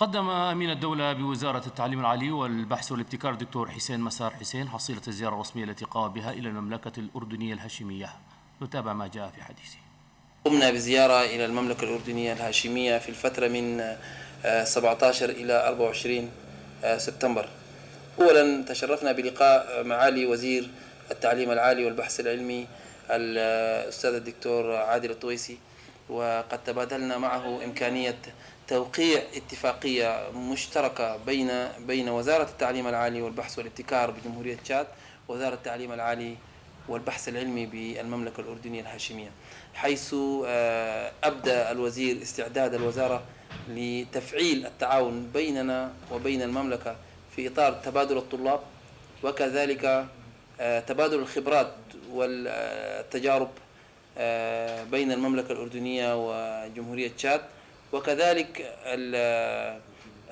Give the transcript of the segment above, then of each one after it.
قدم أمين الدولة بوزارة التعليم العالي والبحث والابتكار الدكتور حسين مسار حسين حصيلة الزيارة الرسمية التي قام بها إلى المملكة الأردنية الهاشمية. نتابع ما جاء في حديثه. قمنا بزيارة إلى المملكة الأردنية الهاشمية في الفترة من 17 إلى 24 سبتمبر. أولا تشرفنا بلقاء معالي وزير التعليم العالي والبحث العلمي الأستاذ الدكتور عادل الطويسي. وقد تبادلنا معه إمكانية توقيع اتفاقية مشتركة بين بين وزارة التعليم العالي والبحث والابتكار بجمهورية تشاد ووزارة التعليم العالي والبحث العلمي بالمملكة الأردنية الهاشمية حيث آه، أبدى الوزير استعداد الوزارة لتفعيل التعاون بيننا وبين المملكة في إطار تبادل الطلاب وكذلك آه، تبادل الخبرات والتجارب بين المملكة الأردنية وجمهورية تشاد. وكذلك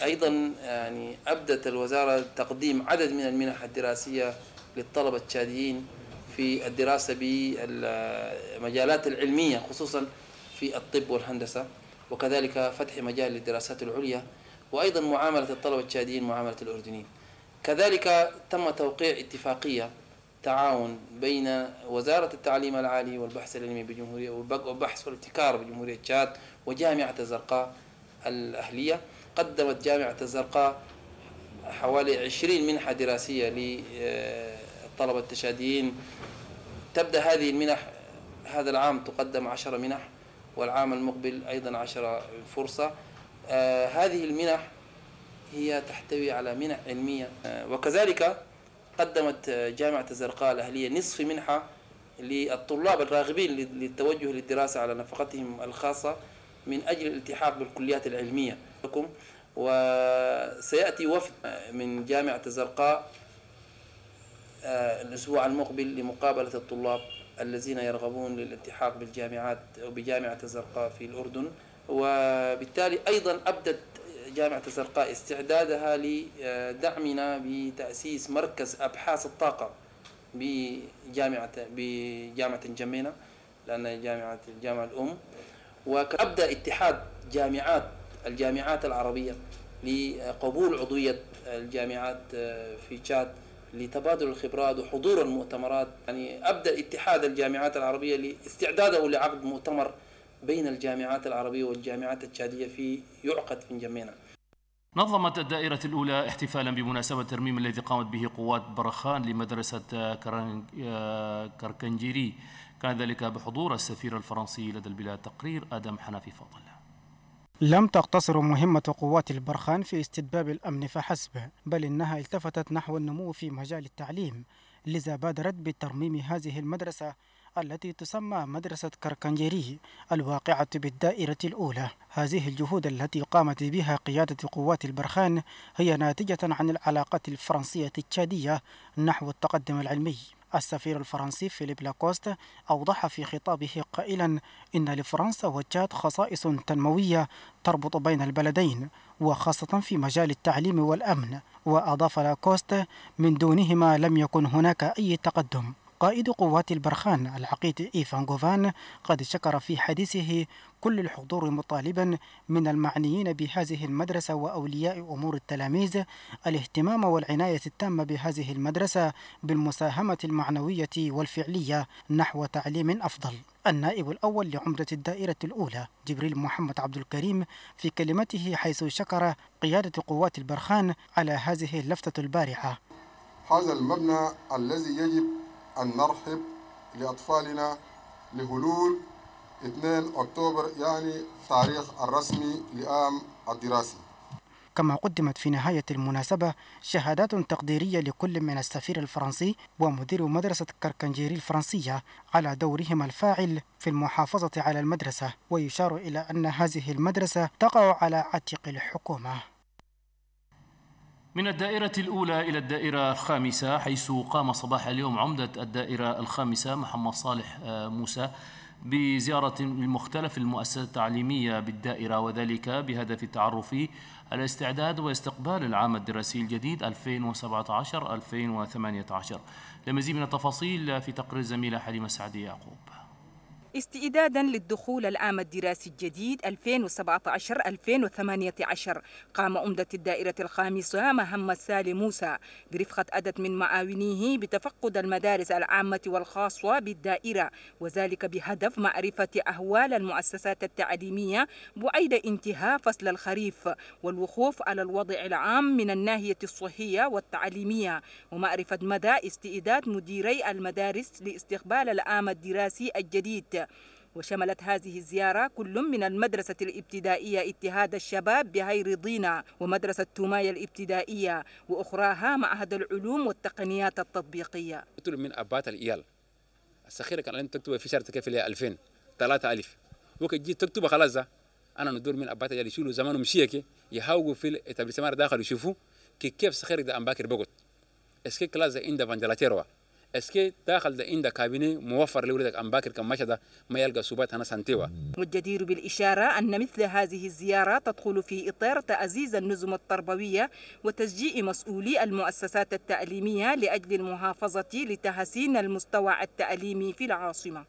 أيضا يعني أبدت الوزارة تقديم عدد من المنح الدراسية للطلبة التشاديين في الدراسة بالمجالات العلمية خصوصا في الطب والهندسة وكذلك فتح مجال للدراسات العليا وأيضا معاملة الطلبة التشاديين معاملة الأردنيين. كذلك تم توقيع اتفاقية تعاون بين وزارة التعليم العالي والبحث العلمي بجمهورية والبحث والابتكار بجمهورية تشاد وجامعة الزرقاء الأهلية. قدمت جامعة الزرقاء حوالي 20 منحة دراسية للطلبة التشاديين. تبدأ هذه المنح هذا العام تقدم 10 منح والعام المقبل أيضا 10 فرصة. آه، هذه المنح هي تحتوي على منح علمية. آه، وكذلك قدمت جامعة الزرقاء الأهلية نصف منحة للطلاب الراغبين للتوجه للدراسة على نفقتهم الخاصة من أجل الالتحاق بالكليات العلمية. لكم وسيأتي وفد من جامعة الزرقاء آه، الأسبوع المقبل لمقابلة الطلاب الذين يرغبون للالتحاق بالجامعات أو بجامعة الزرقاء في الأردن. وبالتالي أيضا أبدت جامعة الزرقاء استعدادها لدعمنا بتأسيس مركز أبحاث الطاقة بجامعة بجامعة جمينة لأن جامعة الجامعة الأم. وأبدأ اتحاد جامعات الجامعات العربية لقبول عضوية الجامعات في تشاد لتبادل الخبرات وحضور المؤتمرات. يعني أبدأ اتحاد الجامعات العربية لاستعداده لعقد مؤتمر بين الجامعات العربية والجامعات التشادية في يعقد في جمينة نظمت الدائرة الأولى احتفالا بمناسبة الترميم الذي قامت به قوات برخان لمدرسة كركنجيري كان ذلك بحضور السفير الفرنسي لدى البلاد تقرير آدم حنفي فضل لم تقتصر مهمة قوات البرخان في استتباب الأمن فحسب بل إنها التفتت نحو النمو في مجال التعليم لذا بادرت بترميم هذه المدرسة التي تسمى مدرسة كركنجيري الواقعة بالدائرة الأولى. هذه الجهود التي قامت بها قيادة قوات البرخان هي ناتجة عن العلاقات الفرنسية التشادية نحو التقدم العلمي. السفير الفرنسي فيليب لاكوست أوضح في خطابه قائلا إن لفرنسا وتشاد خصائص تنموية تربط بين البلدين وخاصة في مجال التعليم والأمن. وأضاف لاكوست من دونهما لم يكن هناك أي تقدم. قائد قوات البرخان العقيد إيفان غوفان قد شكر في حديثه كل الحضور مطالبا من المعنيين بهذه المدرسة وأولياء أمور التلاميذ الاهتمام والعناية التامة بهذه المدرسة بالمساهمة المعنوية والفعلية نحو تعليم أفضل. النائب الأول لعمدة الدائرة الأولى جبريل محمد عبد الكريم في كلمته حيث شكر قيادة قوات البرخان على هذه اللفتة البارحة. هذا المبنى الذي يجب أن نرحب لأطفالنا لهلول 2 أكتوبر يعني تاريخ الرسمي لعام الدراسي. كما قدمت في نهاية المناسبة شهادات تقديرية لكل من السفير الفرنسي ومدير مدرسة كركنجيري الفرنسية على دورهما الفاعل في المحافظة على المدرسة ويشار إلى أن هذه المدرسة تقع على عاتق الحكومة. من الدائرة الأولى إلى الدائرة الخامسة حيث قام صباح اليوم عمدة الدائرة الخامسة محمد صالح آه، موسى بزيارة لمختلف المؤسسات التعليمية بالدائرة وذلك بهدف التعرف على استعداد واستقبال العام الدراسي الجديد 2017-2018 لمزيد من التفاصيل في تقرير الزميلة حليمة سعدي يعقوب. استئدادا للدخول العام الدراسي الجديد 2017-2018 قام أمدة الدائرة الخامسة محمد سالم موسى برفقة عدد من معاونيه بتفقد المدارس العامة والخاصة بالدائرة وذلك بهدف معرفة أهوال المؤسسات التعليمية بعيد انتهاء فصل الخريف والوقوف على الوضع العام من الناحية الصحية والتعليمية. ومعرفة مدى استئداد مديري المدارس لاستقبال العام الدراسي الجديد. وشملت هذه الزيارة كل من المدرسة الابتدائية اتحاد الشباب بهير ضينا ومدرسة تومايا الابتدائية وأخراها معهد العلوم والتقنيات التطبيقية. من أبات الإيال السخيرة كان أنت تكتب في تكفي لها 2000 3 ألف. وقت جيت تكتب خلاص أنا ندور من أبات الإيال يشيلوا زمانهم شيكي يهاوقوا في الاتابلسمار داخل يشوفوا. كيف سخيرة ده أمباكر بقت اسكي كلاس عند فانجلاتيروا. اسكي داخل ده عند كابيني موفر لولدك ام باكر كم مشهد ما يلقى سوبات هنا سنتيوا والجدير بالإشارة أن مثل هذه الزيارة تدخل في إطار تعزيز النظم التربوية وتشجيع مسؤولي المؤسسات التعليمية لأجل المحافظة لتحسين المستوى التعليمي في العاصمة